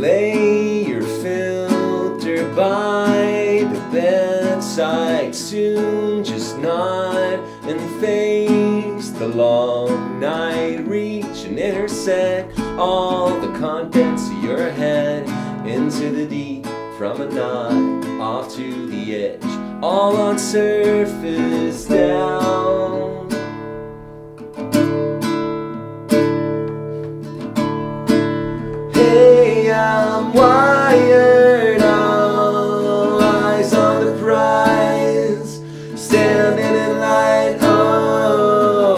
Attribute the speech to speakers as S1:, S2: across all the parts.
S1: lay your filter by the bedside soon. Just nod and face the long night. Reach and intersect all the contents of your head into the deep from a nod off to the edge. All on surface down. Wired, eyes on the prize, standing in line. Oh,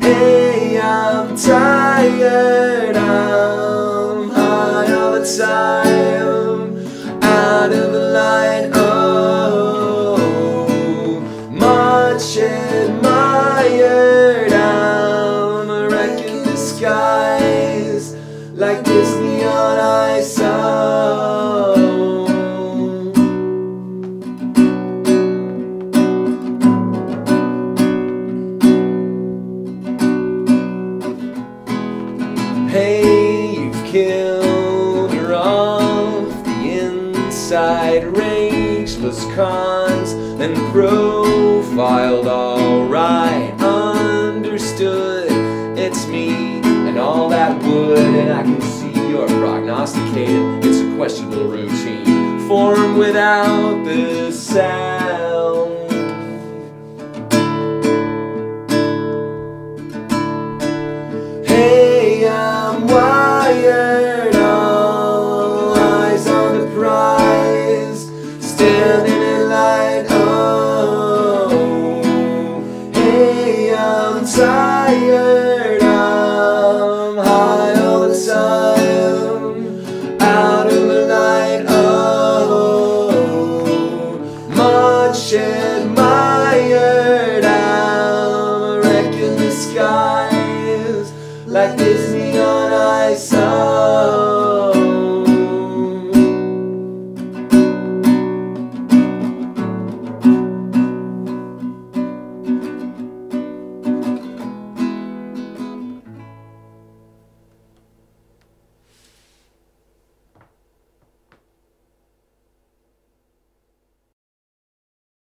S1: hey, I'm tired, I'm high all the time, out of the line. Oh, much admired, I'm a wreck in disguise like this Hey, you've killed her off the inside, rangeless cons and profiled alright. Understood, it's me and all that would, and I can see you're prognosticated. It's a questionable routine, formed without the sound. Standing in line. Oh, hey, I'm tired, I'm high all the time, out of the light. Oh, much admired, I'm a wreck in the skies like this.